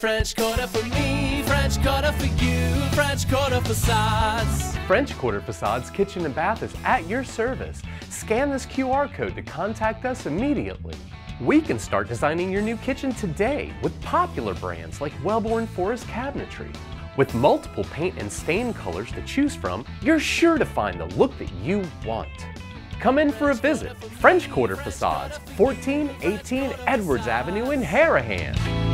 French Quarter for me, French Quarter for you, French Quarter facades. French Quarter Facades Kitchen and Bath is at your service. Scan this QR code to contact us immediately. We can start designing your new kitchen today with popular brands like Wellborn Forest Cabinetry. With multiple paint and stain colors to choose from, you're sure to find the look that you want. Come in for a visit. French Quarter Facades, 1418 Edwards Avenue in Harahan.